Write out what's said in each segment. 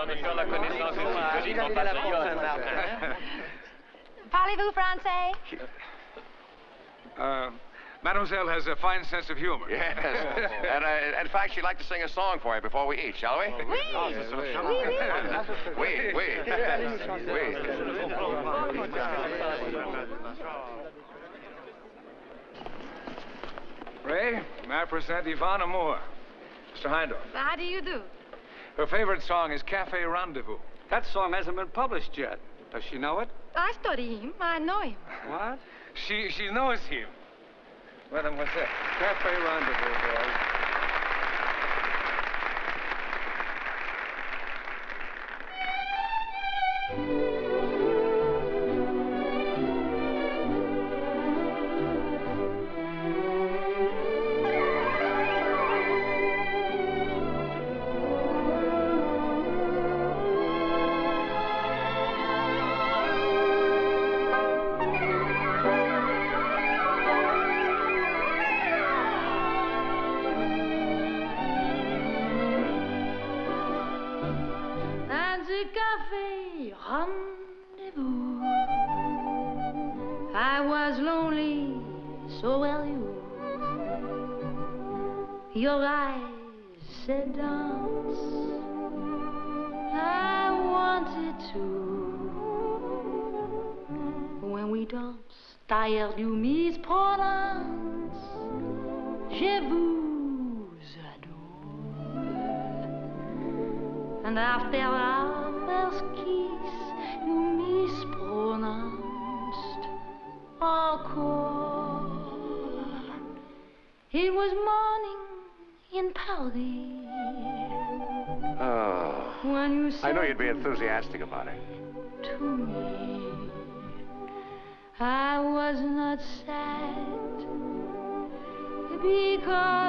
l'heure de faire la connaissance de ces petits compatriotes. Parlez-vous français? Uh, Mademoiselle has a fine sense of humor. Yes. and uh, in fact, she'd like to sing a song for you before we eat, shall we? Oui. Oui, oui. Oui. Ray, may I present Yvonne Amour, Mr. Heindorf. How do you do? Her favorite song is Cafe Rendezvous. That song hasn't been published yet. Does she know it? I study him. I know him. What? She she knows him. Mademoiselle. Cafe Rendezvous, boys. The cafe rendezvous, I was lonely, so were you. Your eyes said dance, I wanted to. When we danced, tired you mispronounced. Je vous And after our first kiss, you mispronounced encore. It was morning in Paris Oh. when you I know you'd be enthusiastic about it. to me. I was not sad because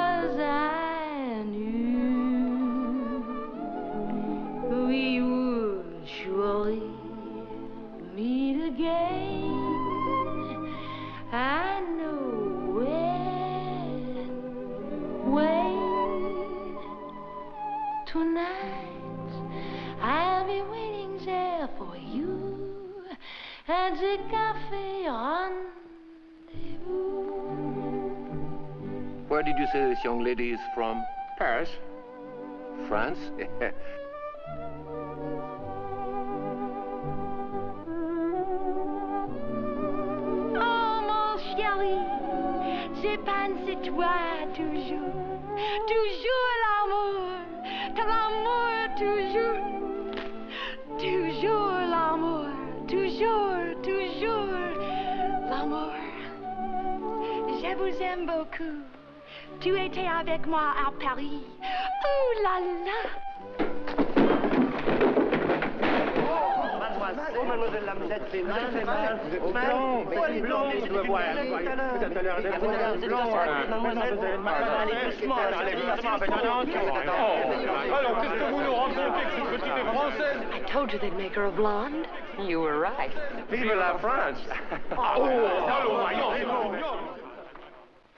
tonight I'll be waiting there for you at the cafe rendezvous. Where did you say this young lady is from? Paris. France? Oh je pense toi toujours, toujours l'amour, l'amour toujours, toujours l'amour, toujours, toujours l'amour. Je vous aime beaucoup. Tu étais avec moi à Paris. Oh là là. Oh, mademoiselle Lamzette, c'est mal, c'est mal. Vous êtes mal. Pourquoi les blancs Je dois voir. Vous êtes à l'heure des Mademoiselle, allez doucement, allez doucement. Alors, qu'est-ce que vous nous racontez que cette petite est française I told you they'd make her a blonde. You were right. Vive la France! Oh, oh allons, voyons,